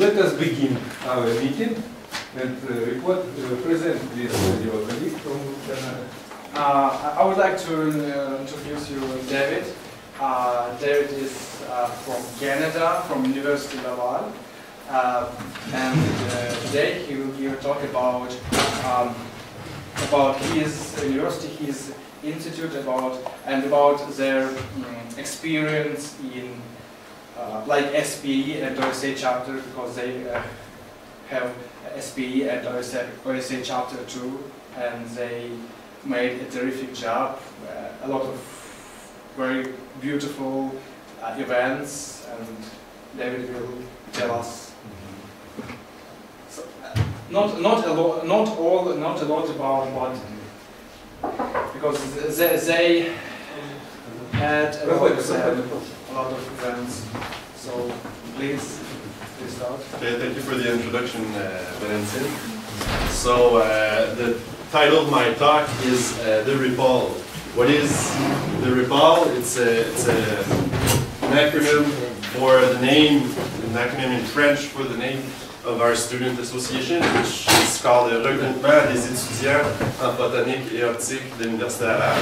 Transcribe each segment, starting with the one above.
let us begin our meeting and uh, report, uh, present this your colleague from Canada. Uh, I would like to uh, introduce you David. Uh, David is uh, from Canada, from University of Laval. And today he will give a talk about um, about his university, his institute, about and about their um, experience in uh, like SPIE and OSA chapter because they uh, have SPIE and OSA, OSA chapter too, and they made a terrific job. Uh, a lot of very beautiful uh, events, and David will tell us. So, uh, not not a lot, not all, not a lot about what, because they, they had a lot, of, a lot of events. So please, please start. Okay, thank you for the introduction, uh, Valentin. So uh, the title of my talk is uh, the RIPAL. What is the RIPAL? It's a, it's a, an acronym for the name, an acronym in French for the name of our student association, which is called the Regroupement des étudiants en photonique et optique de l'Université Laval,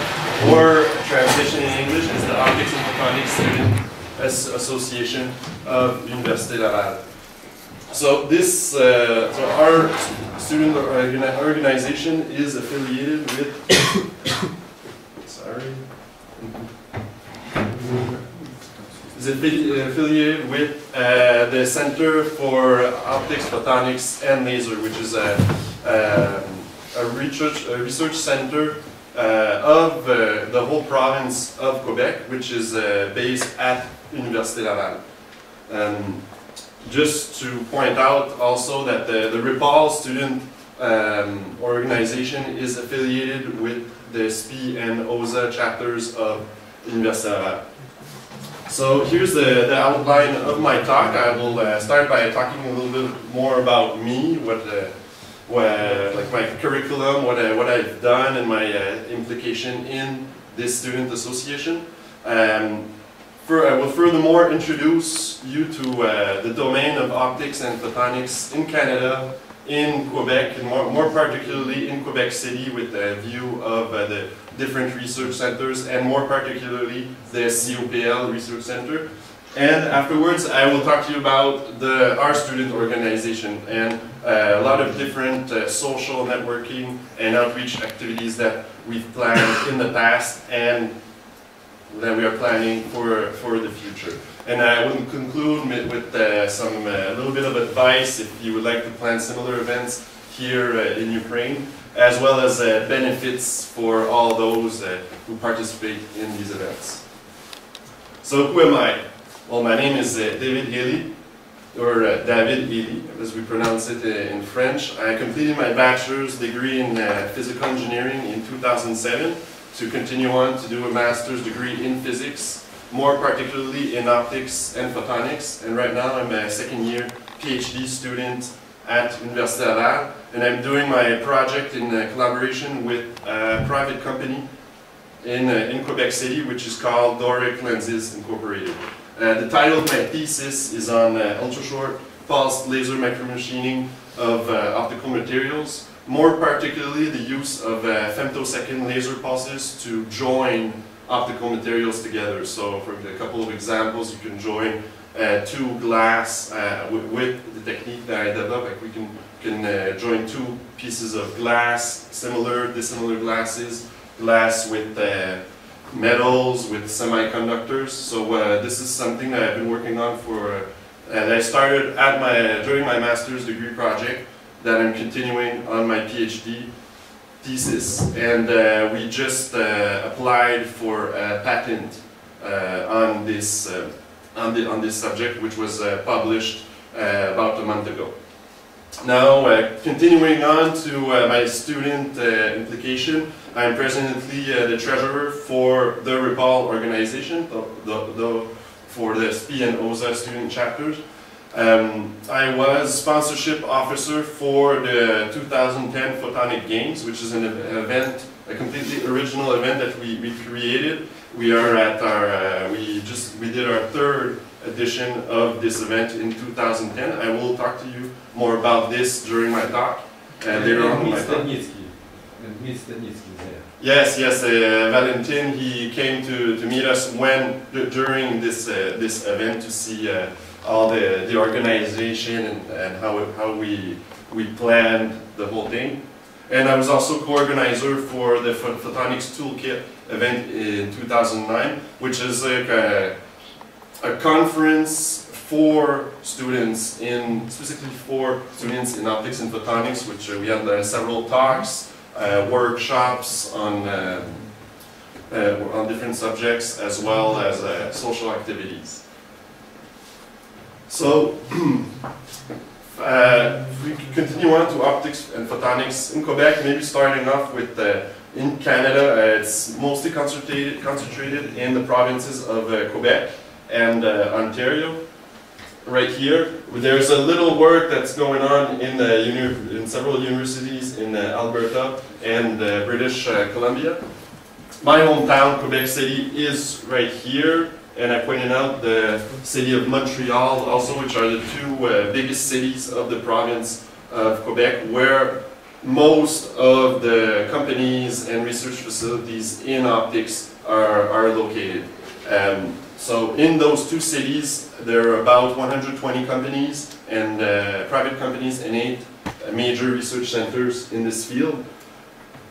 or translation in English is the Optics and Photonics Student As- Association of Université Laval. So this, uh, so our student organization is affiliated with, sorry, is affili- affiliated with uh, the Center for Optics, Photonics, and Laser, which is a, um, a research a research center of uh, the whole province of Quebec, which is uh, based at Université Laval. Um, just to point out also that the, the RIPAL student um, organization is affiliated with the SPIE and OSA chapters of Université Laval. So here's the, the outline of my talk. I will uh, start by talking a little bit more about me, what, uh, what like my curriculum, what, I, what I've done, and my uh, implication in this student association. Um, for, I will furthermore introduce you to uh, the domain of optics and photonics in Canada, in Quebec, and more, more particularly in Quebec City with a view of uh, the different research centers, and more particularly the COPL Research Center. And afterwards, I will talk to you about the, our student organization and uh, a lot of different uh, social networking and outreach activities that we've planned in the past and that we are planning for, for the future. And I will conclude with, uh, some uh, little bit of advice if you would like to plan similar events here uh, in Ukraine, as well as uh, benefits for all those uh, who participate in these events. So who am I? Well, my name is uh, David Haley, or uh, David Haley, as we pronounce it uh, in French. I completed my bachelor's degree in uh, physical engineering in 2007 to continue on to do a master's degree in physics, more particularly in optics and photonics. And right now I'm a second year PhD student at Université Laval, and I'm doing my project in uh, collaboration with a private company in, uh, in Quebec City, which is called Doric Lenses Incorporated. Uh, the title of my thesis is on uh, ultra-short pulsed laser micromachining of uh, optical materials, more particularly the use of uh, femtosecond laser pulses to join optical materials together. So for a couple of examples, you can join uh, two glass with, the technique that I developed. Like we can, can join two pieces of glass, similar, dissimilar glasses, glass with metals, with semiconductors. So uh, this is something that I've been working on for, uh, and I started at my, during my master's degree project that I'm continuing on my PhD thesis. And uh, we just uh, applied for a patent uh, on this uh, on, the, on this subject, which was published about a month ago. Now, continuing on to my student implication, I am presently uh, the treasurer for the RIPAL organization, the, the, the, for the SPIE and OSA student chapters. Um, I was sponsorship officer for the 2010 Photonic Games, which is an event, a completely original event that we, we created. We are at our, uh, we just, we did our third edition of this event in 2010. I will talk to you more about this during my talk, uh, later on in my talk. Yes, yes, uh, Valentin, he came to, to meet us when, during this, uh, this event to see uh, all the, the organization and, and how, how we, we planned the whole thing. And I was also co-organizer for the Pho- Photonics Toolkit event in 2009, which is like a, a conference for students in, specifically for students in optics and photonics, which uh, we had uh, several talks, workshops on, uh, uh, on different subjects as well as uh, social activities. So, uh, if we continue on to optics and photonics in Quebec, maybe starting off with uh, in Canada, uh, it's mostly concentrated, concentrated in the provinces of uh, Quebec and uh, Ontario. Right here, there's a little work that's going on in, in several universities in uh, Alberta and uh, British uh, Columbia. My hometown, Quebec City, is right here, and I pointed out the city of Montreal also, which are the two uh, biggest cities of the province of Quebec, where most of the companies and research facilities in optics are, are located. Um, so in those two cities, there are about 120 companies and uh, private companies and eight major research centers in this field.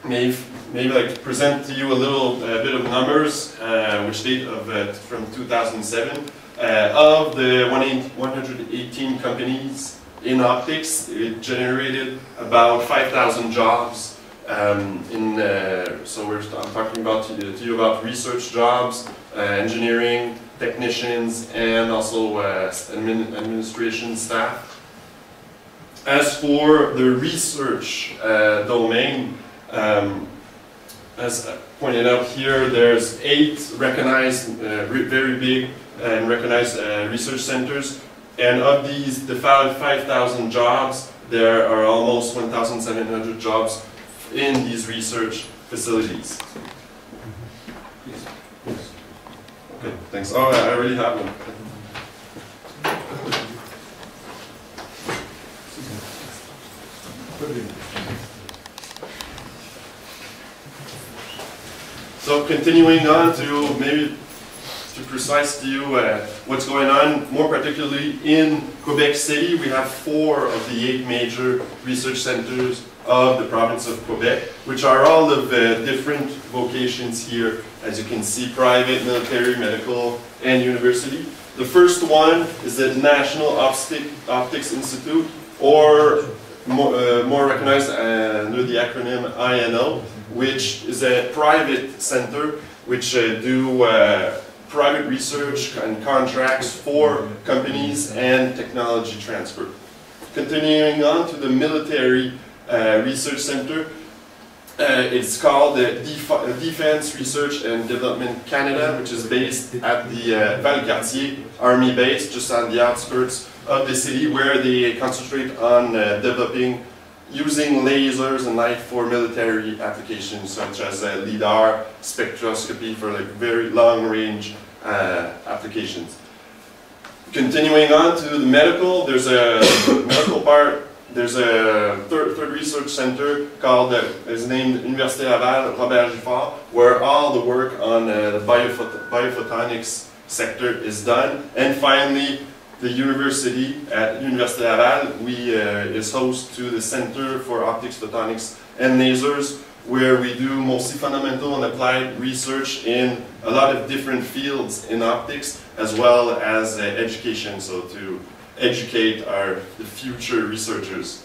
Maybe, maybe like to present to you a little uh, bit of numbers, uh, which date of uh, from 2007. Uh, of the 118 companies in optics, it generated about 5,000 jobs. Um, in uh, so we're I'm talking about to, you about research jobs, uh, engineering, technicians, and also uh, admin, administration staff. As for the research uh, domain, um, as pointed out here, there's eight recognized, uh, re- very big and recognized uh, research centers, and of these, the 5,000 jobs, there are almost 1,700 jobs in these research facilities. Okay, thanks. Oh, I already have one. So continuing on to maybe to precise to you uh, what's going on, more particularly in Quebec City, we have four of the eight major research centers of the province of Quebec, which are all of uh, different vocations here, as you can see, private, military, medical, and university. The first one is the National Optic, Optics Institute, or more, uh, more recognized uh, under the acronym INO, which is a private center which uh, do uh, private research and contracts for companies and technology transfer. Continuing on to the military research center, uh, it's called the Def- Defense Research and Development Canada, which is based at the uh, Valcartier Army Base, just on the outskirts of the city, where they concentrate on uh, developing using lasers and light for military applications such as uh, LIDAR, spectroscopy for like very long range uh, applications. Continuing on to the medical, there's a medical part, there's a third, third research center called, uh, is named Université Laval Robert Giffard, where all the work on uh, the biophot- biophotonics sector is done. And finally, the university at Université Laval, we uh, is host to the Center for Optics, Photonics, and Lasers, where we do mostly fundamental and applied research in a lot of different fields in optics, as well as uh, education, so to educate our the future researchers.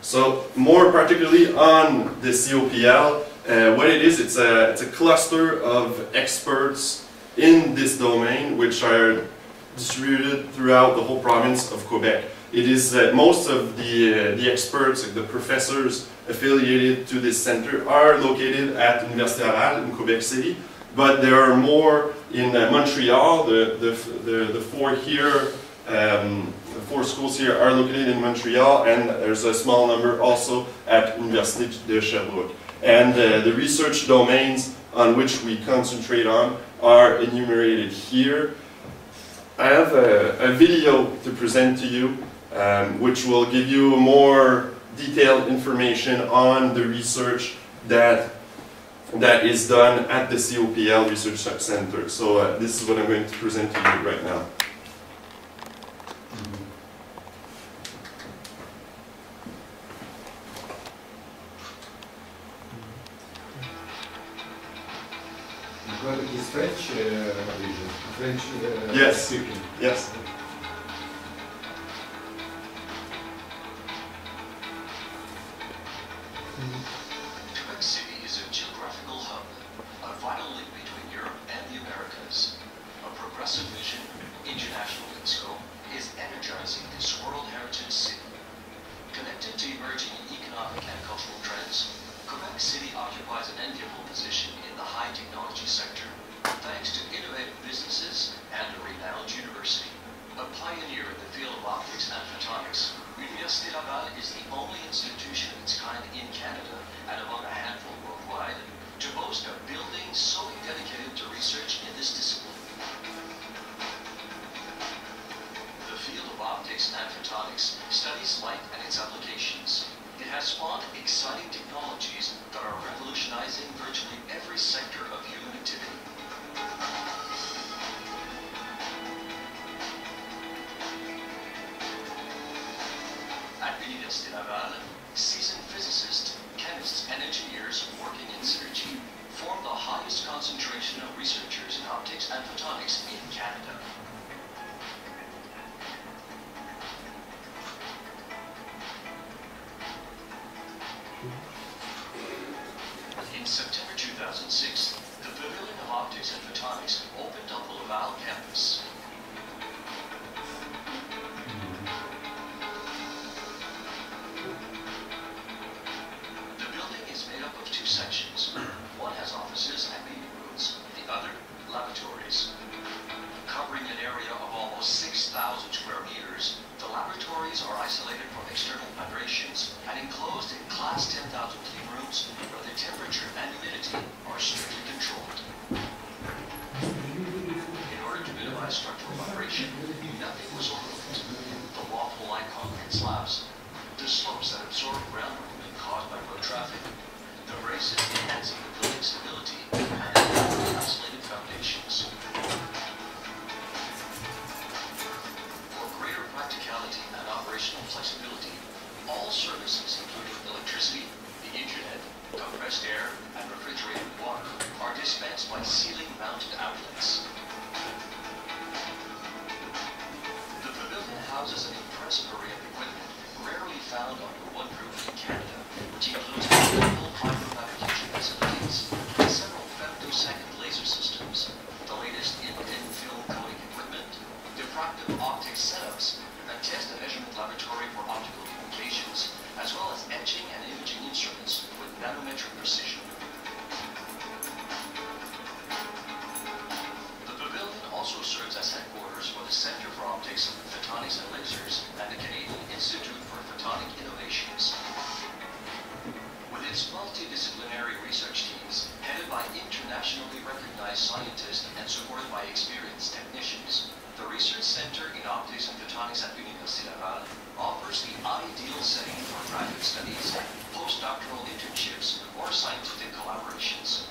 So more particularly on the COPL, uh, what it is, it's a, it's a cluster of experts in this domain, which are distributed throughout the whole province of Quebec. It is uh, most of the, uh, the experts, the professors affiliated to this center are located at Université Laval in Quebec City, but there are more in uh, Montreal. The, the, the, the four here, um, the four schools here are located in Montreal, and there's a small number also at Université de Sherbrooke. And uh, the research domains on which we concentrate on are enumerated here. I have a, a video to present to you, um, which will give you more detailed information on the research that that is done at the COPL Research Center. So uh, this is what I'm going to present to you right now. French, uh, French uh, yes. Speaking. Yes. its multidisciplinary research teams, headed by internationally recognized scientists and supported by experienced technicians, the Research Center in Optics and Photonics at Universidad offers the ideal setting for graduate studies, postdoctoral internships, or scientific collaborations.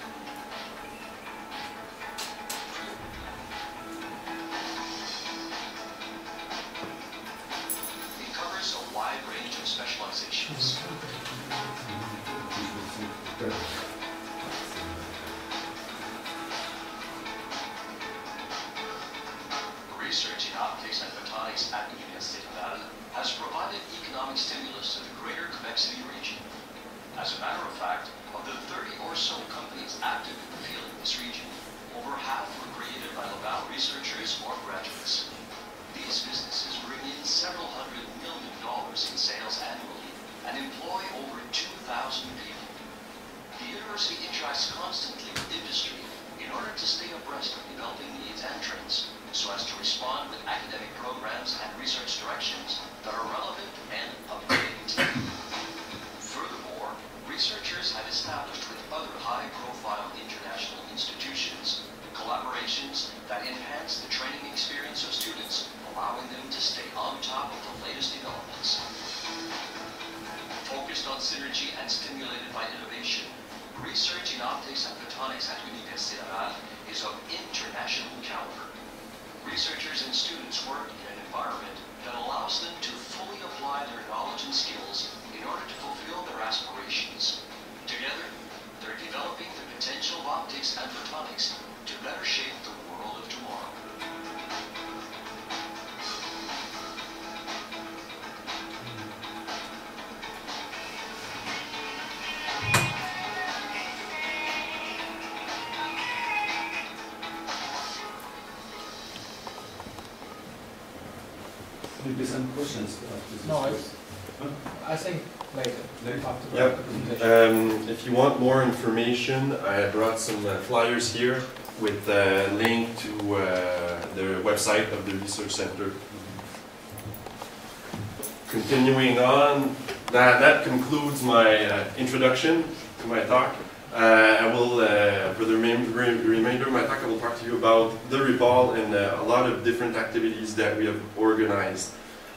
Knowledge and skills in order to fulfill their aspirations. Together, they're developing the potential of optics and photonics to better shape the world of tomorrow. Maybe some questions. No, it's, Huh? I think later, Later. after the Yep. Um, if you want more information, I brought some uh, flyers here with a link to uh, the website of the research center. Continuing on, that, that concludes my uh, introduction to my talk. Uh, I will, uh, for the remain- re- remainder of my talk, I will talk to you about the RIPAL and uh, a lot of different activities that we have organized.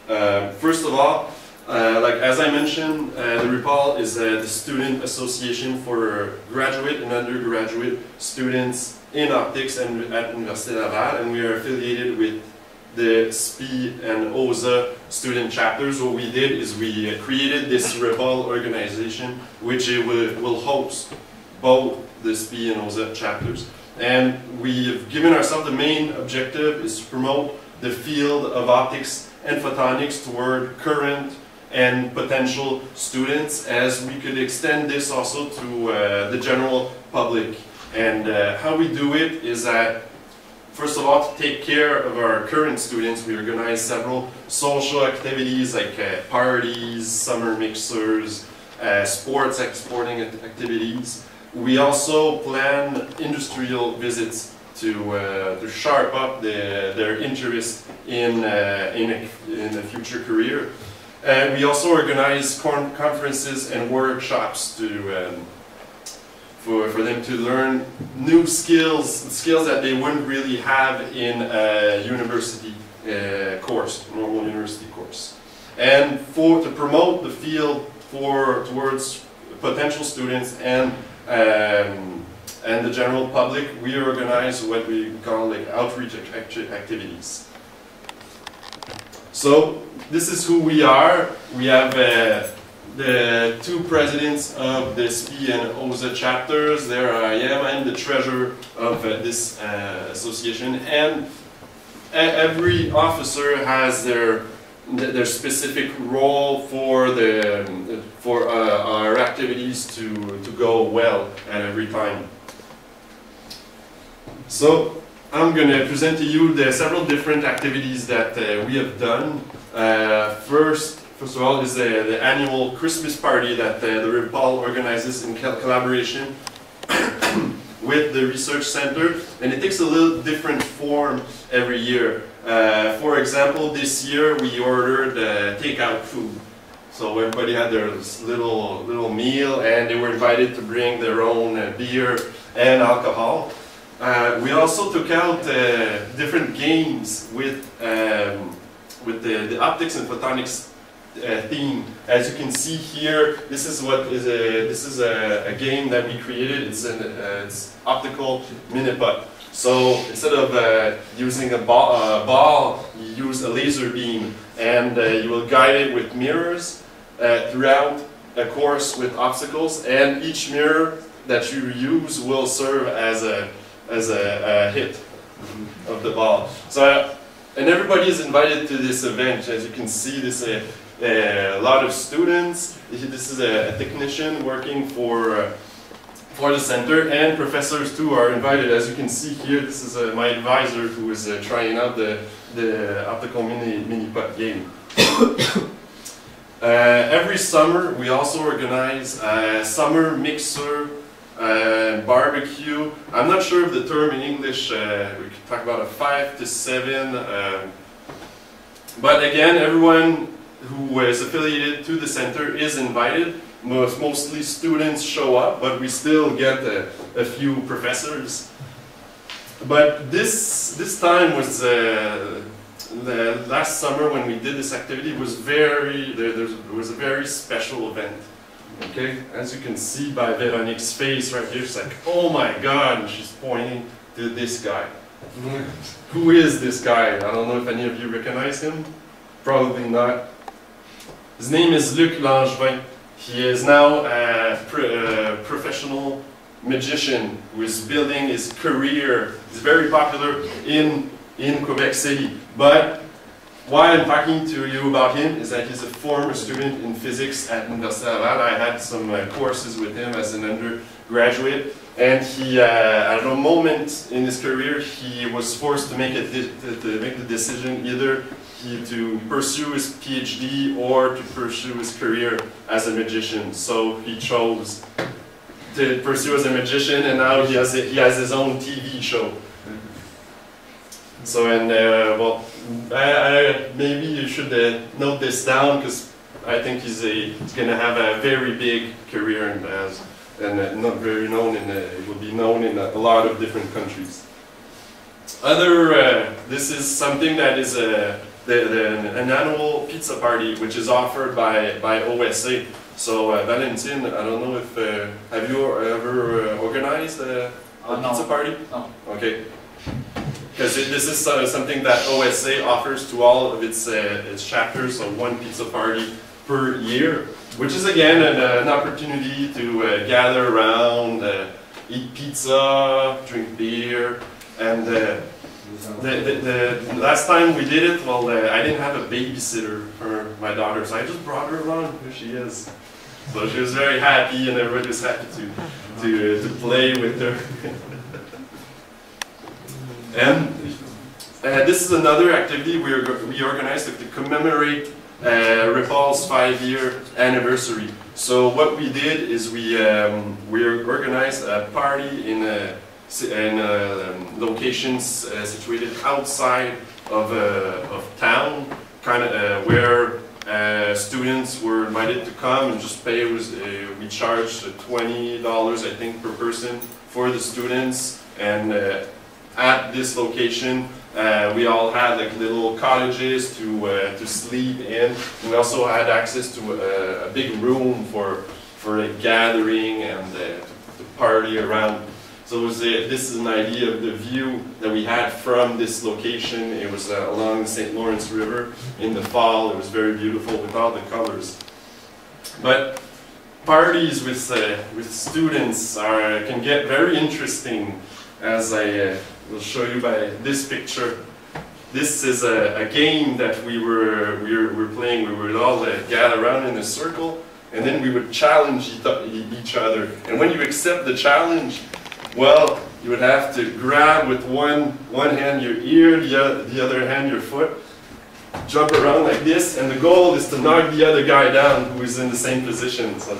Uh, first of all, uh, like as I mentioned, uh, the RIPAL is uh, the student association for graduate and undergraduate students in optics and at Université Laval, and we are affiliated with the SPIE and OSA student chapters. What we did is we uh, created this RIPAL organization, which will, will host both the SPIE and OSA chapters. And we've given ourselves the main objective is to promote the field of optics and photonics toward current and potential students as we could extend this also to uh, the general public. And uh, how we do it is that First of all, to take care of our current students, we organize several social activities like uh, parties, summer mixers, uh, sports exporting act- activities. We also plan industrial visits to, uh, to sharp up the, their interest in, uh, in, a, in a future career. Uh, we also organize con- conferences and workshops to um, for, for them to learn new skills, skills that they wouldn't really have in a university uh, course, normal university course. And for to promote the field for towards potential students and um, and the general public, we organize what we call like outreach act- activities. So this is who we are. We have uh, the two presidents of the SPIE and OSA chapters. There I am. I'm the treasurer of uh, this uh, association, and e- every officer has their their specific role for the for uh, our activities to to go well at every time. So I'm going to present to you the several different activities that uh, we have done. Uh, first, first of all, is the, the annual Christmas party that uh, the RIPAL organizes in collaboration with the research center, and it takes a little different form every year. Uh, for example, this year we ordered uh, takeout food. So everybody had their little little meal, and they were invited to bring their own uh, beer and alcohol. Uh, we also took out different games with with the, the optics and photonics uh, theme. As you can see here, this is what is a this is a, a game that we created. It's an uh, it's optical. So instead of uh, using a ball, ball, you use a laser beam, and uh, you will guide it with mirrors uh, throughout a course with obstacles. And each mirror that you use will serve as a as a, a hit of the ball. So, and everybody is invited to this event. As you can see, this is a, a lot of students. This is a, a technician working for uh, for the center, and professors too are invited. As you can see here, this is uh, my advisor who is uh, trying out the the optical mini mini putt game. Uh, every summer, we also organize a summer mixer uh, barbecue. I'm not sure if the term in English. Uh, we could talk about a five to seven. Um, but again, everyone who is affiliated to the center is invited. Most, mostly students show up, but we still get a, a few professors. But this this time was uh, the last summer when we did this activity was very there, there was a very special event Okay, as you can see by Veronique's face right here, she's like, oh my god, and she's pointing to this guy. Who is this guy? I don't know if any of you recognize him. Probably not. His name is Luc Langevin. He is now a pro- uh, professional magician who is building his career. He's very popular in, in Quebec City. But why I'm talking to you about him is that he's a former student in physics at Université Laval. I had some uh, courses with him as an undergraduate. And he, uh, at a moment in his career, he was forced to make, a to make the decision either he, to pursue his PhD or to pursue his career as a magician. So he chose to pursue as a magician, and now he has, a, he has his own TV show. So, and uh, well, I, I, maybe you should uh, note this down because I think he's, a, he's going to have a very big career and, as, and uh, not very known, in, uh, it will be known in a, lot of different countries. Other, uh, this is something that is a, the, the, an annual pizza party which is offered by, by OSA. So uh, Valentine, I don't know if, uh, have you ever uh, organized a, a Uh, no. pizza party? No. Okay. Because this is uh, something that OSA offers to all of its, uh, its chapters, so one pizza party per year, which is again an, uh, an opportunity to uh, gather around, uh, eat pizza, drink beer, and uh, the, the, the last time we did it, well, I didn't have a babysitter for my daughter, so I just brought her along. Here she is. So she was very happy, and everybody was happy to to, to play with her. and uh, this is another activity we, we organized to commemorate uh, Repal's five-year anniversary. So what we did is we um, we organized a party in a in uh, um, locations uh, situated outside of, uh, of town, kind of uh, where uh, students were invited to come and just pay. Was uh, we charged uh, twenty dollars, I think, per person for the students, and at this location. Uh, we all had like little cottages to uh, to sleep in. We also had access to a, a big room for for a gathering and uh, to, party around. So was a, this is an idea of the view that we had from this location. It was uh, along the St. Lawrence River in the fall. It was very beautiful with all the colors. But parties with uh, with students are can get very interesting, as I will show you by this picture. This is a, a game that we were we were, were playing. We would all uh, gather around in a circle, and then we would challenge each other. And when you accept the challenge, well, you would have to grab with one one hand your ear, the, the other hand your foot, jump around like this, and the goal is to knock the other guy down who is in the same position. So,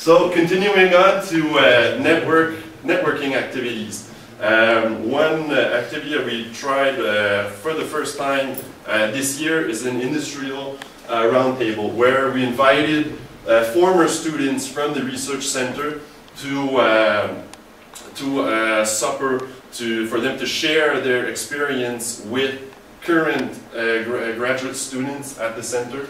so continuing on to uh, network networking activities. Um, one uh, activity that we tried uh, for the first time uh, this year is an industrial uh, roundtable where we invited uh, former students from the research center to to supper to for them to share their experience with current gra- graduate students at the center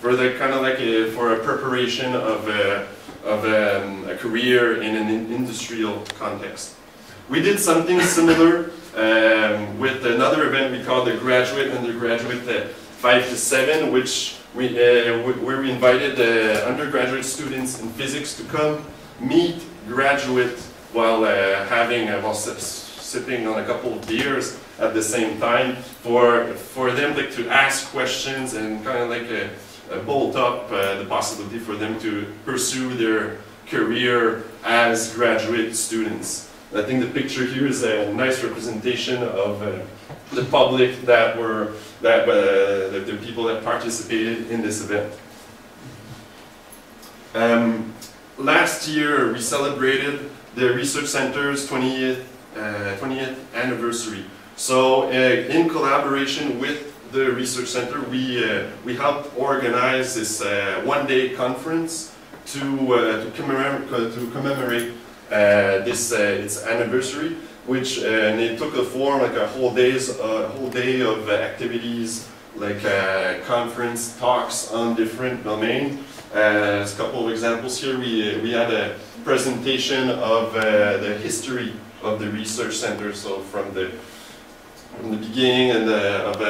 for the kind of like a, for a preparation of a, of um, a career in an in- industrial context. We did something similar um, with another event we called the Graduate Undergraduate uh, 5 to 7, which we, uh, where we invited uh, undergraduate students in physics to come meet graduate while uh, having uh, while sipping on a couple of beers at the same time for for them like to ask questions and kind of like a, a bolt up uh, the possibility for them to pursue their career as graduate students. I think the picture here is a nice representation of uh, the public that were that uh, the, the people that participated in this event. Um, last year we celebrated the research center's 20th uh, 20th anniversary. So uh, in collaboration with the research center, we uh, we helped organize this uh, one-day conference to uh, to commemorate to commemorate uh, this uh, its anniversary, which and it took a form like a whole days a whole day of activities like conference talks on different domain. As a couple of examples here, we, we had a presentation of the history of the research center, so from the from the beginning and the, of,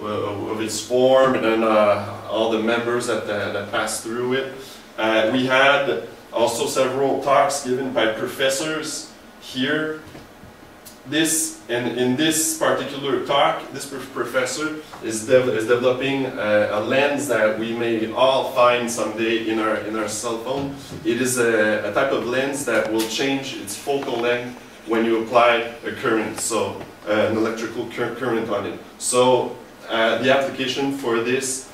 of its form, and then uh, all the members that, uh, that passed through it. Uh, we had also several talks given by professors here. This, and in this particular talk, this prof- is, dev- is developing a, a lens that we may all find someday in our, in our cell phone. It is a, a type of lens that will change its focal length when you apply a current, so uh, an electrical cur- current on it. So uh, the application for this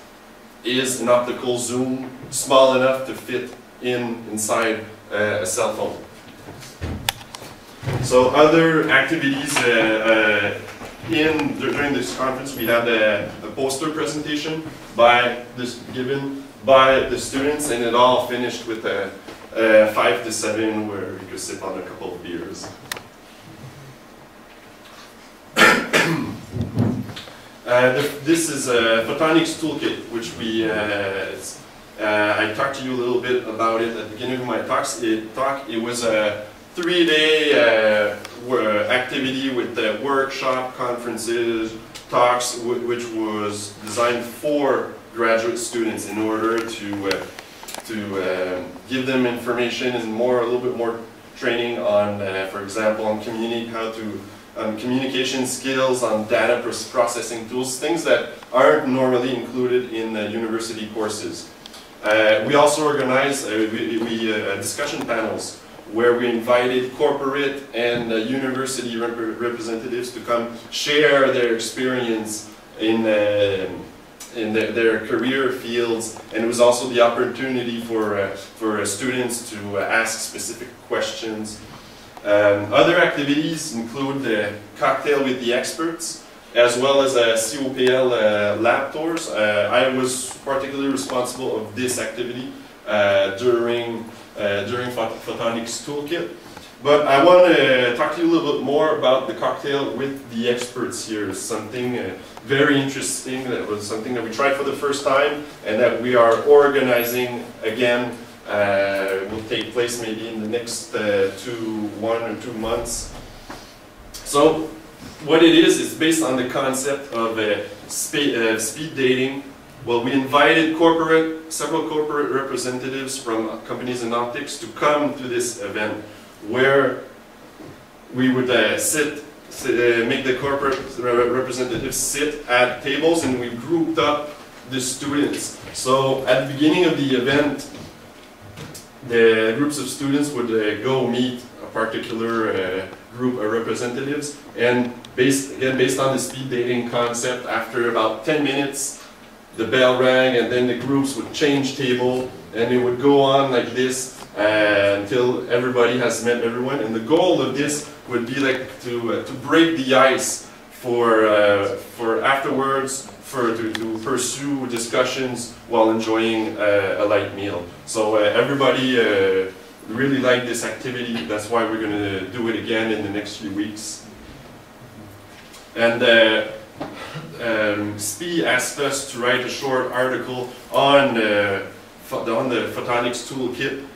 is an optical zoom small enough to fit in inside uh, a cell phone. So other activities uh, uh, in during this conference, we had a, a poster presentation by this given by the students, and it all finished with a, a five to seven where you could sip on a couple of beers. Uh, th- this is a photonics toolkit, which we, uh, uh, I talked to you a little bit about it at the beginning of my talks. It, talk, it was a three-day uh, activity with uh, workshop, conferences, talks, wh- which was designed for graduate students in order to uh, to um, give them information and more, a little bit more training on, uh, for example, on community how to on communication skills, on data processing tools, things that aren't normally included in uh, university courses. Uh, we also organized uh, we, we, uh, discussion panels where we invited corporate and uh, university rep- representatives to come share their experience in, uh, in their, their career fields, and it was also the opportunity for, uh, for uh, students to uh, ask specific questions um, other activities include the cocktail with the experts, as well as a COPL uh, lab tours. Uh, I was particularly responsible of this activity uh, during uh, during Photonics Toolkit. But I want to talk to you a little bit more about the cocktail with the experts here. It's something uh, very interesting. That was something that we tried for the first time, and that we are organizing again uh, will take place maybe in the next uh, two, one or two months. So, what it is is based on the concept of uh, spe- uh, speed dating. Well, we invited corporate, several corporate representatives from companies in optics to come to this event, where we would uh, sit, uh, make the corporate re- representatives sit at tables, and we grouped up the students. So, at the beginning of the event, the groups of students would uh, go meet a particular uh, group of representatives and based again based on the speed dating concept after about 10 minutes the bell rang and then the groups would change table and it would go on like this uh, until everybody has met everyone. And the goal of this would be like to uh, to break the ice for uh, for afterwards for to, to pursue discussions while enjoying uh, a light meal. So uh, everybody uh, really liked this activity. That's why we're going to do it again in the next few weeks. And um, SPIE asked us to write a short article on on the photonics toolkit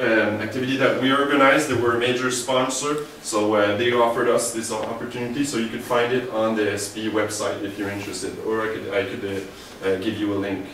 um, activity that we organized. They were a major sponsor, so uh, they offered us this opportunity. So you could find it on the SPIE website if you're interested, or I could I could uh, uh, give you a link.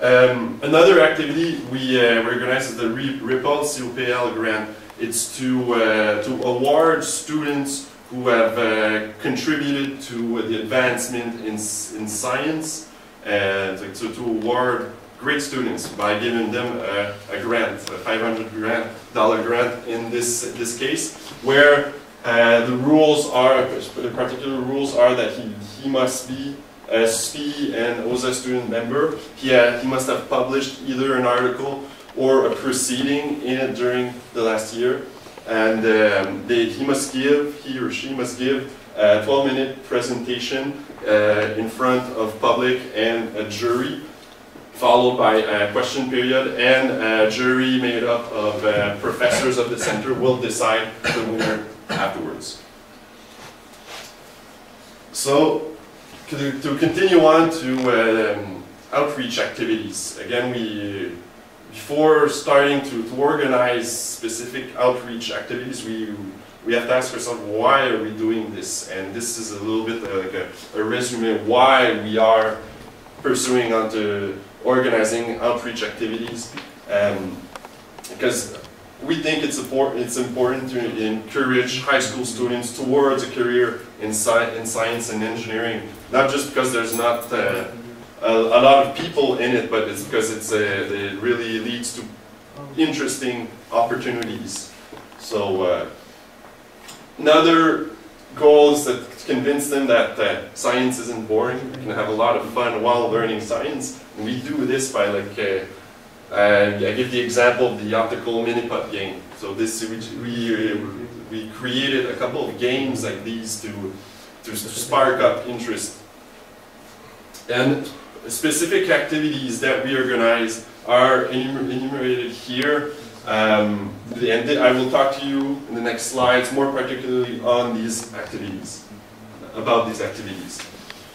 Um, another activity we uh, organized is the Re- Ripple COPL grant. It's to uh, to award students who have uh, contributed to the advancement in in science, and to, to award great students by giving them a, a grant, a 500 grant, dollar grant in this this case, where uh, the rules are, the particular rules are that he, he must be a SPIE and OSA student member. He, uh, he must have published either an article or a proceeding in it during the last year. And um, they, he must give, he or she must give a 12 minute presentation uh, in front of public and a jury followed by a question period, and a jury made up of uh, professors of the center will decide the winner afterwards. So, to, continue on to um, outreach activities. Again, we before starting to, to organize specific outreach activities, we we have to ask ourselves why are we doing this, and this is a little bit like a, a resume why we are pursuing onto organizing outreach activities, um, because we think it's important, it's important to encourage high school students towards a career in, sci in science and engineering, not just because there's not uh, a, a, lot of people in it, but it's because it's, uh, it really leads to interesting opportunities. So uh, another goal is to convince them that uh, science isn't boring. You can have a lot of fun while learning science. And we do this by like uh, uh, I give the example of the optical mini-putt game. So this we, we, we created a couple of games like these to, to, spark up interest. And specific activities that we organize are enumerated here. Um, and I will talk to you in the next slides more particularly on these activities, about these activities.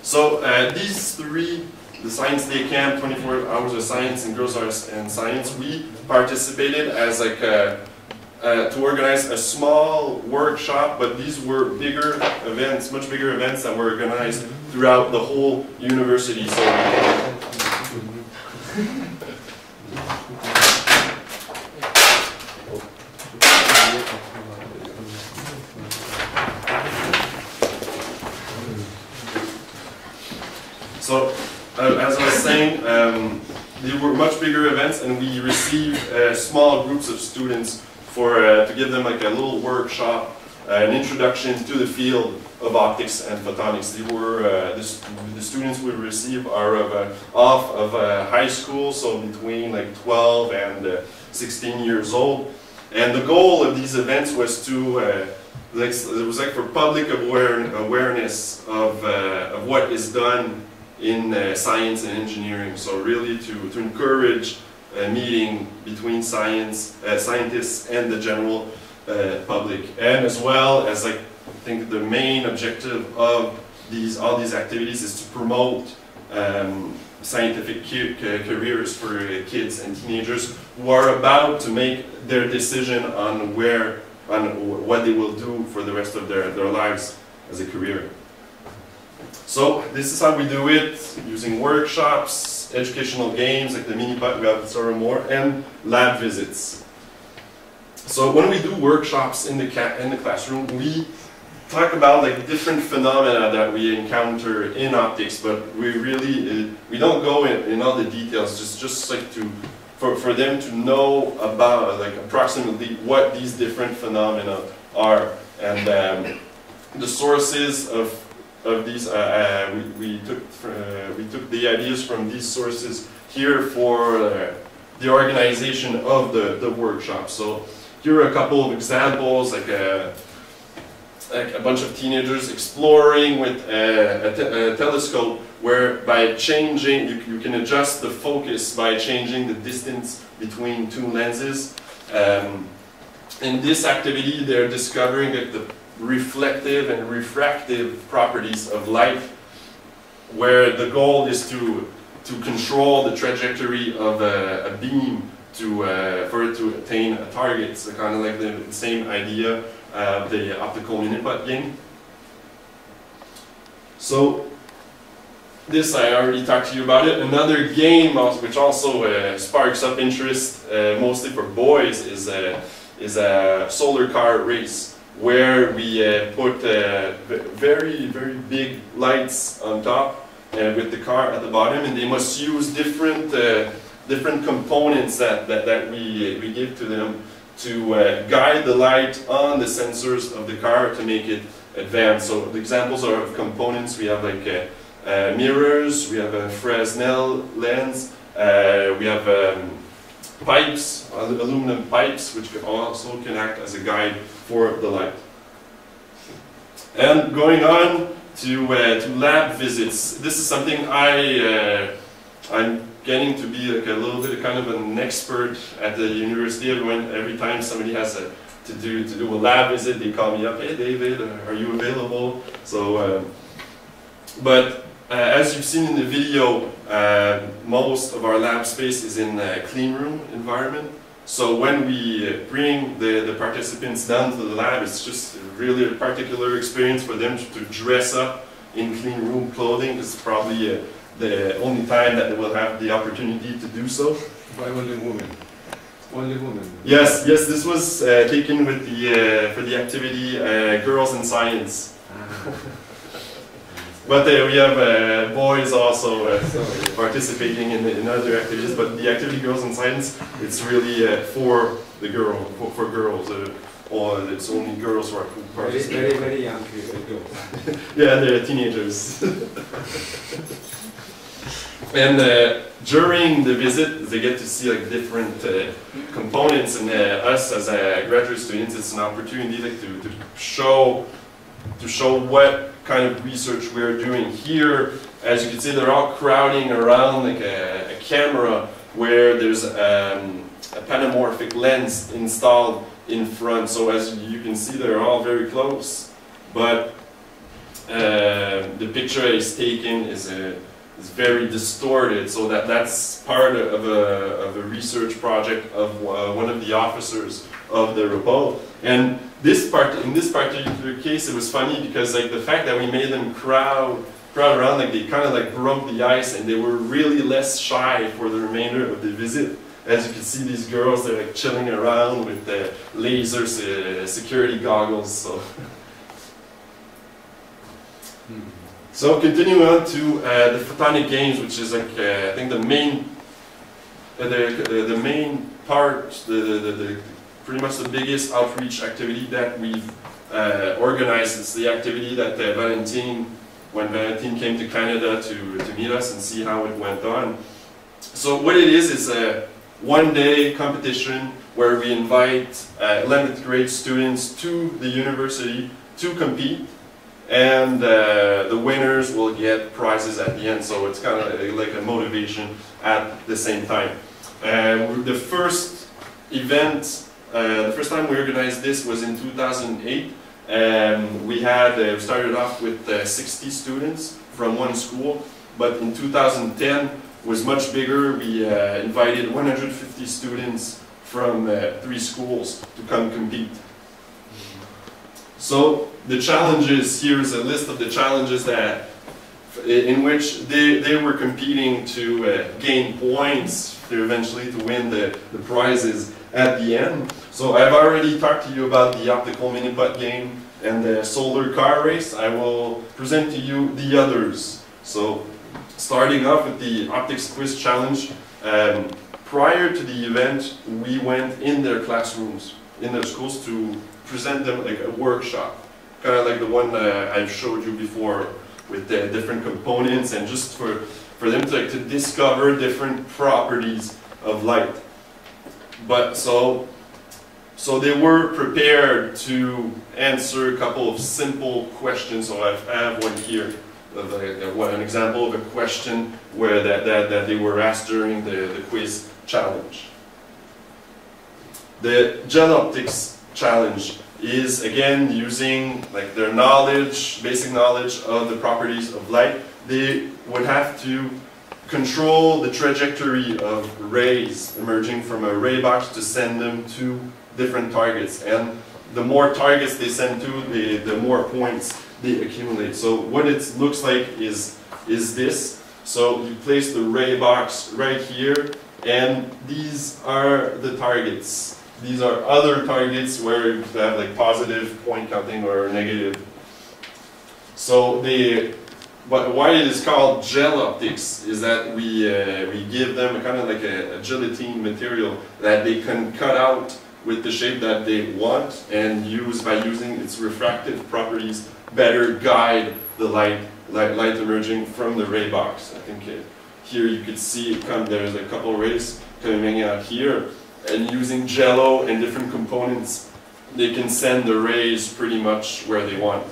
So uh, these three the Science Day Camp, 24 Hours of Science and Girls Arts and Science, we participated as like a, uh, to organize a small workshop, but these were bigger events, much bigger events that were organized throughout the whole university. So uh, as I was saying, um, they much bigger events, and we received uh, small groups of students for uh, to give them like a little workshop, uh, an introduction to the field of optics and photonics. They were uh, the, the, students we receive are of, uh, off of high school, so between like 12 and 16 years old. And the goal of these events was to like, it was like for public aware, awareness of, of what is done in uh, science and engineering. So really to, to encourage a meeting between science, uh, scientists and the general uh, public. And as well as I think the main objective of these all these activities is to promote um, scientific careers for kids and teenagers who are about to make their decision on where, on what they will do for the rest of their, their lives as a career. So this is how we do it, using workshops, educational games like the mini-putt, we have of more, and lab visits. So when we do workshops in the, in the classroom, we talk about like different phenomena that we encounter in optics, but we really, uh, we don't go in, in all the details, just, just like to, for, for them to know about like approximately what these different phenomena are and um, the sources of of these, uh, uh, we, we, took, uh, we took the ideas from these sources here for the organization of the, the workshop. So here are a couple of examples, like a, like a bunch of teenagers exploring with a, a, te a telescope where by changing, you, you, can adjust the focus by changing the distance between two lenses. Um, in this activity, they're discovering that the reflective and refractive properties of light, where the goal is to, to control the trajectory of a, a beam to, uh, for it to attain a target. So kind of like the same idea of the optical mini-putt game. So this I already talked to you about it. Another game which also uh, sparks up interest, uh, mostly for boys, is a, is a solar car race where we uh, put uh, very, very big lights on top uh, with the car at the bottom, and they must use different, uh, different components that, that, that we, we give to them to uh, guide the light on the sensors of the car to make it advance. So the examples are of components. We have like mirrors, we have a Fresnel lens, we have um, pipes, aluminum pipes, which also can act as a guide for the light. And going on to, uh, to lab visits, this is something I, uh, I'm getting to be like a little bit kind of an expert at the university. Everyone, every time somebody has a, to do to do a lab visit, they call me up. Hey, David, are you available? So, uh, but uh, as you've seen in the video, uh, most of our lab space is in a clean room environment. So when we bring the, the participants down to the lab, it's just really a particular experience for them to, to dress up in clean room clothing. It's probably uh, the only time that they will have the opportunity to do so. By only women. Only women. Yes, yes, this was uh, taken with the, uh, for the activity uh, Girls in Science. But uh, we have uh, boys also uh, participating in, in other activities, but the activity Girls in Science, it's really uh, for the girl, for, for girls, uh, or it's only girls who are who Very, very, very young people. girls. Yeah, they're teenagers. and uh, during the visit, they get to see like different uh, components, and uh, us as uh, graduate students, it's an opportunity like, to, to show to show what kind of research we're doing here. As you can see, they're all crowding around like a, a camera where there's um, a panamorphic lens installed in front. So as you can see, they're all very close, but uh, the picture is taken is a is very distorted. So that that's part of a of a research project of uh, one of the officers of the report. And this part in this particular case, it was funny because like the fact that we made them crowd crowd around, like they kind of like broke the ice, and they were really less shy for the remainder of the visit. As you can see, these girls they're like chilling around with the laser uh, security goggles. So. So continuing on to uh, the photonic games, which is like uh, I think the main, uh, the, the the main part, the, the, the pretty much the biggest outreach activity that we've uh, organized. It's the activity that uh, when Valentine came to Canada to to meet us and see how it went on. So what it is is a one-day competition where we invite uh, 11th grade students to the university to compete and uh, the winners will get prizes at the end. So it's kind of like a motivation at the same time. Uh, the first event, uh, the first time we organized this was in 2008. Um, we had uh, started off with uh, 60 students from one school, but in 2010 was much bigger. We uh, invited 150 students from uh, three schools to come compete. So the challenges, here's a list of the challenges that in which they, they were competing to uh, gain points to eventually to win the, the prizes at the end. So I've already talked to you about the optical mini putt game and the solar car race. I will present to you the others. So starting off with the optics quiz challenge, um, prior to the event, we went in their classrooms, in their schools to present them like a workshop, kind of like the one uh, I've showed you before with the different components and just for, for them to, like, to discover different properties of light. But so, so they were prepared to answer a couple of simple questions. So I've, one here, uh, what an example of a question where that, that, that they were asked during the, the quiz challenge. The gel optics challenge is again using like their knowledge, basic knowledge of the properties of light. They would have to control the trajectory of rays emerging from a ray box to send them to different targets. And the more targets they send to, the, the more points they accumulate. So what it looks like is, is this. So you place the ray box right here, and these are the targets. These are other targets where you have like positive point counting or negative. So the but why it is called gel optics is that we uh, we give them a kind of like a, a gelatine material that they can cut out with the shape that they want and use by using its refractive properties better guide the light light, light emerging from the ray box. I think uh, here you could see come there's a couple rays coming out here and using jello and different components, they can send the rays pretty much where they want.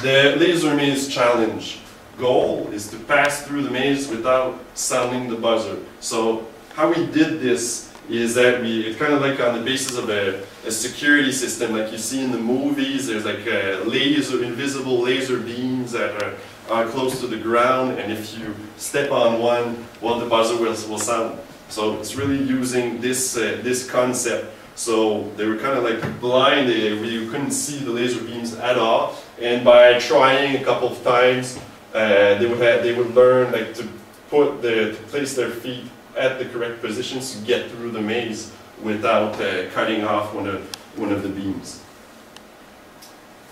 The laser maze challenge goal is to pass through the maze without sounding the buzzer. So how we did this is that we, it's kind of like on the basis of a, a security system like you see in the movies. There's like uh, laser, invisible laser beams that are, are close to the ground, and if you step on one, well, the buzzer will, will sound. So it's really using this uh, this concept. So they were kind of like blind; they, you couldn't see the laser beams at all. And by trying a couple of times, uh, they would have, they would learn like to put the to place their feet at the correct positions to get through the maze without uh, cutting off one of one of the beams.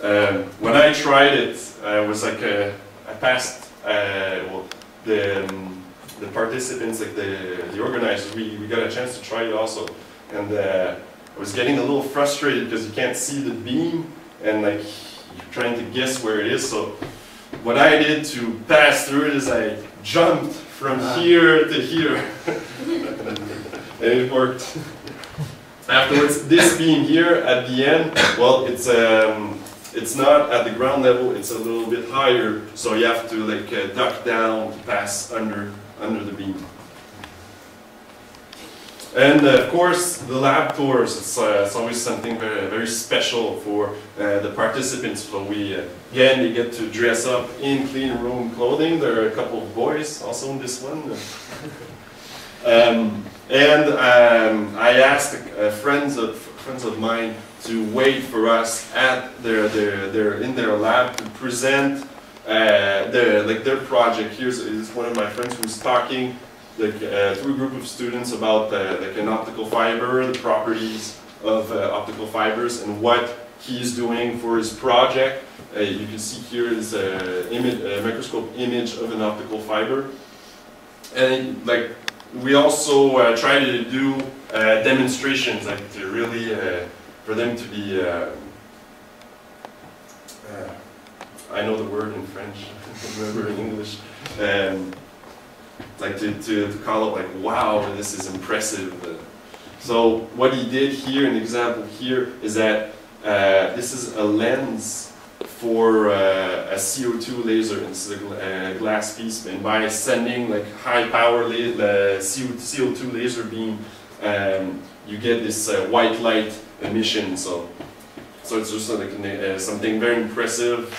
Um, when I tried it, I was like uh, I passed uh, well, the um, the participants, like the the organizers, we, we got a chance to try it also, and uh, I was getting a little frustrated because you can't see the beam and like trying to guess where it is. So what I did to pass through it is I jumped from here to here, and it worked. Afterwards, this beam here at the end, well, it's um, it's not at the ground level; it's a little bit higher, so you have to like uh, duck down to pass under under the beam. And uh, of course, the lab tours, it's, uh, it's always something very, very special for uh, the participants. So we, uh, again, they get to dress up in clean room clothing. There are a couple of boys also in this one. um, and um, I asked uh, friends, of, friends of mine to wait for us at their, their, their, in their lab to present uh, their, like their project. Here's is one of my friends who's talking like, uh, a group of students about uh, like an optical fiber, the properties of uh, optical fibers, and what he's doing for his project. Uh, you can see here is a, image, a microscope image of an optical fiber. And like we also uh, try to do uh, demonstrations, like to really, for them to be, I know the word in French, I remember in English. Um, like to, to, to call it like, wow, this is impressive. So what he did here, an example here, is that uh, this is a lens for uh, a CO2 laser. It's a glass piece, and by sending like high power la CO2 laser beam, um, you get this uh, white light emission. So, so it's just like uh, something very impressive.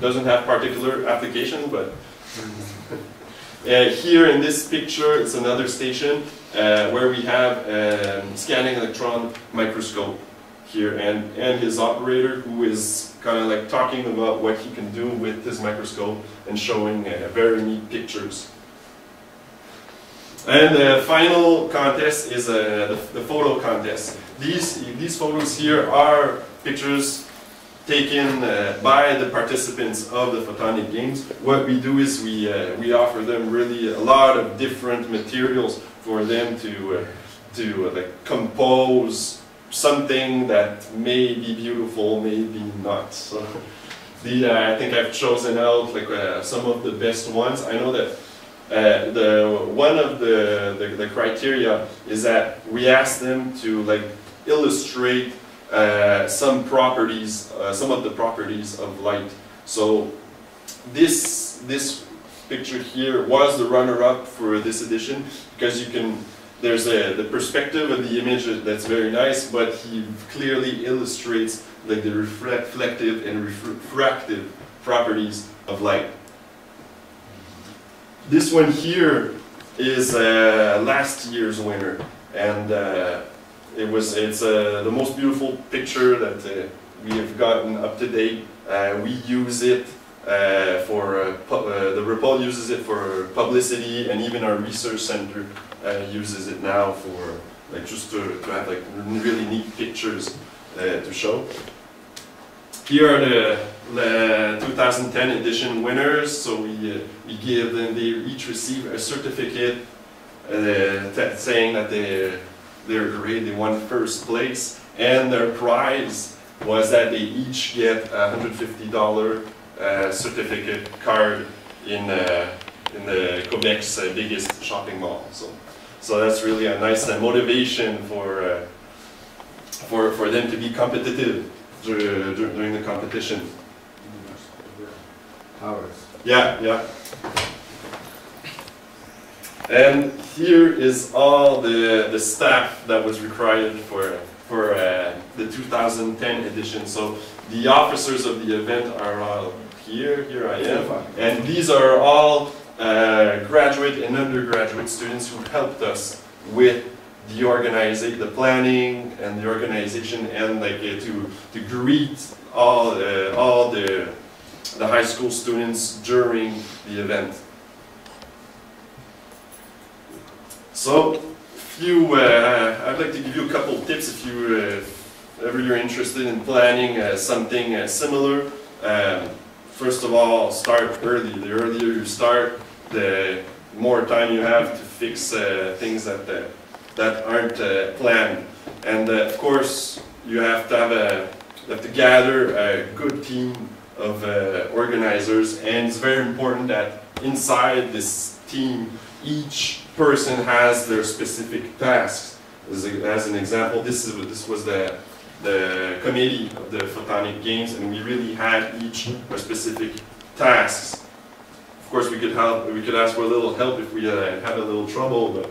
Doesn't have particular application, but. Uh, here in this picture, it's another station uh, where we have a um, scanning electron microscope here and, and his operator who is kind of like talking about what he can do with his microscope and showing uh, very neat pictures. And the final contest is uh, the, the photo contest. These, these photos here are pictures taken uh, by the participants of the Photonic Games. What we do is we, uh, we offer them really a lot of different materials for them to, uh, to uh, like compose something that may be beautiful, maybe not. So the, uh, I think I've chosen out like uh, some of the best ones. I know that the one of the, the, the criteria is that we ask them to like illustrate uh, some properties, uh, some of the properties of light. So this, this picture here was the runner-up for this edition because you can, there's a, the perspective of the image that's very nice, but he clearly illustrates like the reflective and refractive properties of light. This one here is uh, last year's winner, and uh, it was it's uh, the most beautiful picture that uh, we have gotten up to date. Uh, we use it uh, for uh, uh, the RIPL uses it for publicity, and even our research center uses it now for like just to, to have like really neat pictures to show. Here are the, the 2010 edition winners. So we we give them they each receive a certificate saying that they their grade, they won first place, and their prize was that they each get a $150 uh, certificate card in, uh, in the Quebec's uh, biggest shopping mall. So, so that's really a nice uh, motivation for, uh, for, for them to be competitive during the competition. Hours. Yeah, yeah. And here is all the, the staff that was required for, for uh, the 2010 edition. So the officers of the event are all here, here I am, and these are all uh, graduate and undergraduate students who helped us with the organizing, the planning and the organization, and like uh, to to greet all uh, all the the high school students during the event. So, few, uh, I'd like to give you a couple of tips if you uh, ever you're interested in planning uh, something uh, similar. Um, first of all, start early. The earlier you start, the more time you have to fix uh, things that uh, that aren't planned. And of course, you have to have a you have to gather a good team of organizers, and it's very important that inside this team, each person has their specific tasks. As, a, as an example, this is this was the the committee of the Photonic Games, and we really had each our specific tasks. Of course, we could help. We could ask for a little help if we uh, had a little trouble. But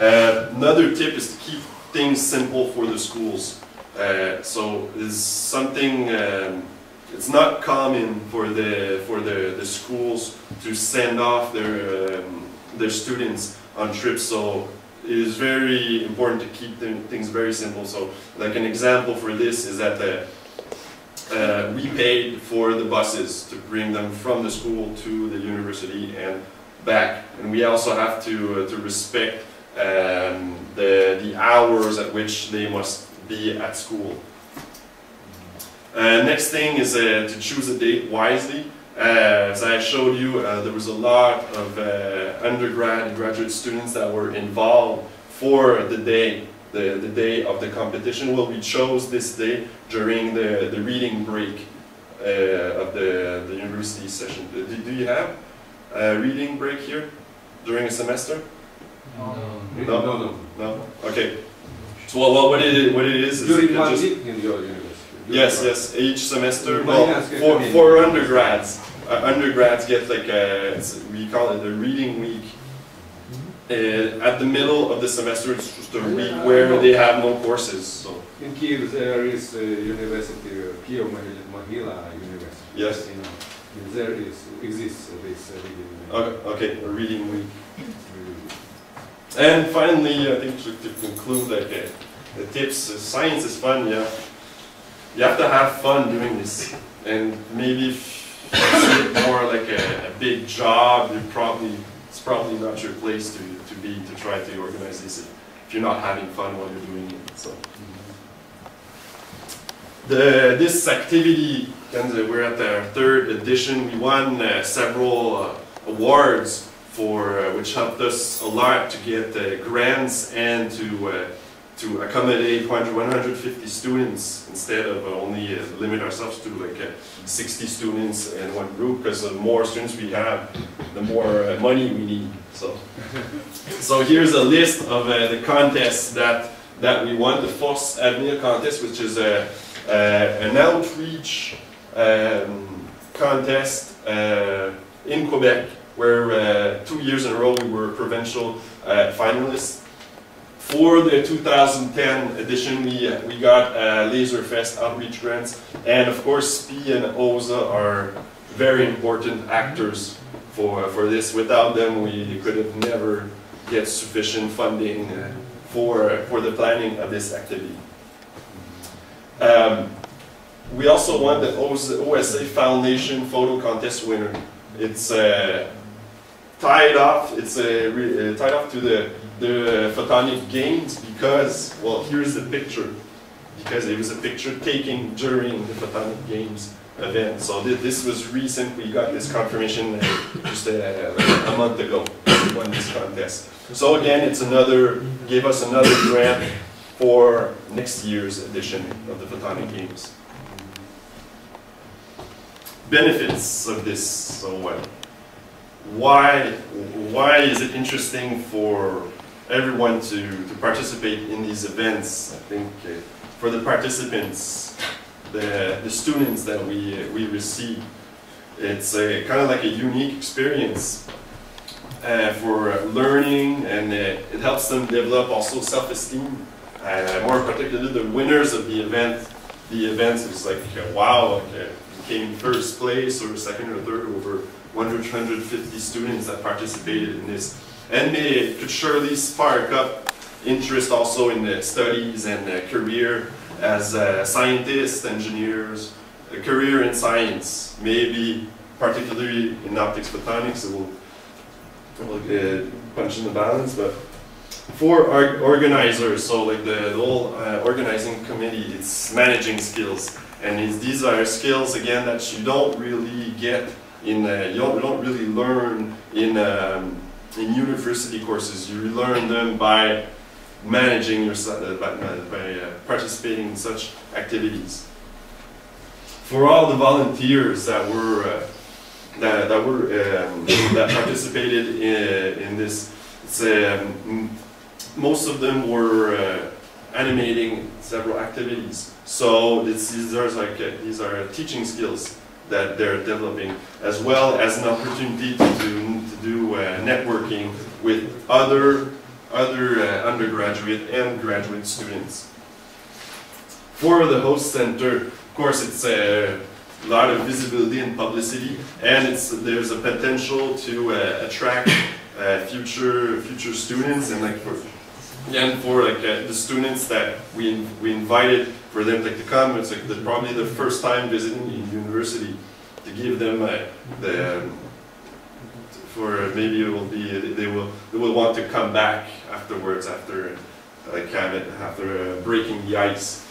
uh, another tip is to keep things simple for the schools. Uh, so is something. Um, it's not common for the for the, the schools to send off their um, their students on trips. So it is very important to keep things very simple. So like an example for this is that the, uh, we paid for the buses to bring them from the school to the university and back, and we also have to uh, to respect um, the the hours at which they must be at school. Uh, next thing is uh, to choose a date wisely. As I showed you, uh, there was a lot of uh, undergrad and graduate students that were involved for the day, the, the day of the competition. Well, we chose this day during the, the reading break uh, of the, the university session. Do, do you have a reading break here during a semester? No, No. no, no. No? Okay. So well, well, what, it, what it is is During it one just- in your university. Yes, yes, each semester, well, for, for undergrads, undergrads get like a, it's- we call it the reading week. Uh, at the middle of the semester, it's just a week where they have no courses, so, In Kiev, there is a university, uh, Kiev Mohila University. Yes. You know, there is, exists this uh, reading. week. okay, okay, a reading week. And finally, I think to, to conclude, like, uh, the tips, uh, science is fun, yeah. You have to have fun doing this, and maybe see it more like a, a big job, you probably, it's probably not your place to, to be, to try to organize this if, you're not having fun while you're doing it, so. The, this activity, and we're at our third edition, we won uh, several uh, awards for, uh, which helped us a lot to get uh, grants and to, uh, to accommodate 100 150 students instead of only uh, limit ourselves to like uh, 60 students in one group because the more students we have, the more uh, money we need. So, so here's a list of uh, the contests that, that we won. The Force Avenir contest, which is a, uh, an outreach um, contest uh, in Quebec where uh, two years in a row we were provincial uh, finalists. For the 2010 edition, we, we got uh, Laserfest outreach grants, and of course, P and OSA are very important actors for, for this. Without them, we could have never get sufficient funding uh, for, for the planning of this activity. Um, we also won the OSA, Foundation Photo Contest winner. It's uh, tied off. It's uh, uh, tied off to the the Photonic Games because well, here's the picture. Because it was a picture taken during the Photonic Games event. So thi- this was recent. We got this confirmation uh, just uh, like a month ago. Won this contest. So again, it's another gave us another grant for next year's edition of the Photonic Games. Benefits of this. So what? Why why is it interesting for everyone to, to participate in these events? I think uh, for the participants, the the students that we uh, we receive, it's a kind of like a unique experience. uh, for learning and uh, it helps them develop also self-esteem. Uh, more particularly the winners of the event. The event is like, uh, wow, uh, came first place or second or third over 150 students that participated in this. And it could surely spark up interest also in the studies and career as uh, scientists, engineers, a career in science, maybe particularly in optics photonics, it will, will punch in the balance, but for our organizers, so like the, the whole uh, organizing committee, it's managing skills. And these are skills, again, that you don't really get in, uh, you, don't, you don't really learn in, um, in university courses. You learn them by managing yourself, uh, by, by uh, participating in such activities. For all the volunteers that were uh, that, that were um, that participated in, in this, um, most of them were uh, animating several activities. So these are like uh, these are teaching skills that they're developing, as well as an opportunity to do, to do uh, networking with other other uh, undergraduate and graduate students. For the host center, of course, it's a lot of visibility and publicity, and it's there's a potential to uh, attract uh, future future students and like for and for like uh, the students that we we invited for them like, to come. It's like probably the first time visiting university to give them uh, the um, for maybe it will be they will they will want to come back afterwards after like after uh, breaking the ice.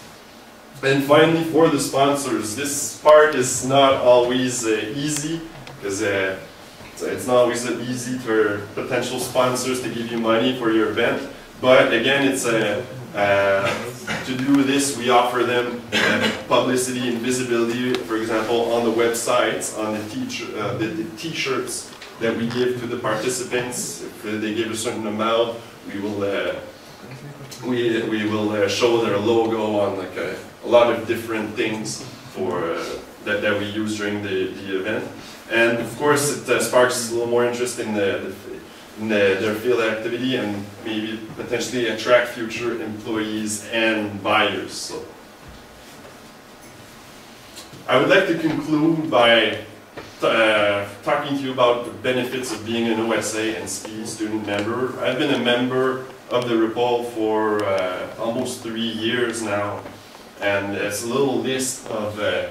And finally, for the sponsors, this part is not always uh, easy because uh, it's not always easy for potential sponsors to give you money for your event. But again, it's a uh, to do this, we offer them uh, publicity and visibility, for example, on the websites, on the uh, the, t-shirts that we give to the participants. If they give a certain amount, we will uh, we we will uh, show their logo on like a, a lot of different things for that that we use during the the event. And of course, it sparks a little more interest in the, the, their field activity and maybe potentially attract future employees and buyers. So. I would like to conclude by uh, talking to you about the benefits of being an OSA and SPIE student member. I've been a member of the RIPPL for uh, almost three years now, and it's a little list of, uh,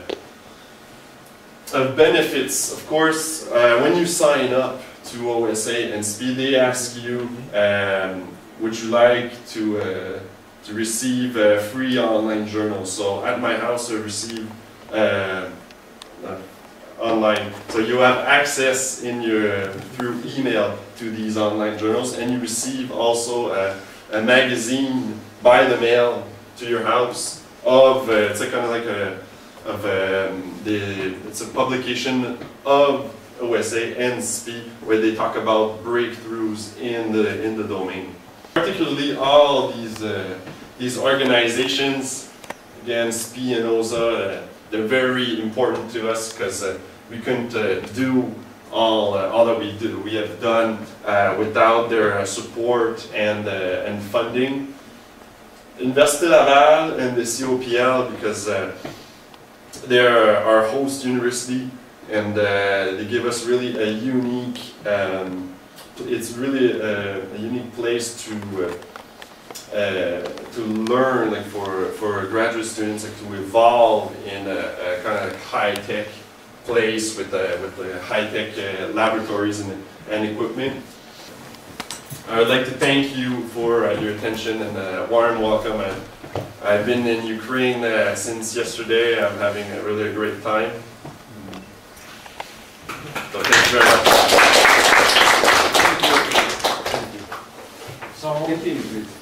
of benefits. Of course, uh, when you sign up to OSA and SPIE, they ask you, um, would you like to, uh, to receive a free online journal? So at my house I receive uh, online. So you have access in your through email to these online journals, and you receive also a, a magazine by the mail to your house of uh, it's like kind of like a of um, the it's a publication of OSA and SPIE where they talk about breakthroughs in the in the domain. Particularly all these uh, these organizations, again SPIE and OSA, uh, they're very important to us because uh, we couldn't uh, do all, uh, all that we do. We have done uh, without their support and, and funding. Université Laval and the COPL because they're our host university and uh, they give us really a unique um, it's really a, a, unique place to uh, uh, to learn like for for graduate students like to evolve in a, a kind of high tech place with the, with the high-tech uh, laboratories and, and equipment. I would like to thank you for uh, your attention and a warm welcome. I, I've been in Ukraine uh, since yesterday. I'm having a really great time. So thank you very much. So, continue, please.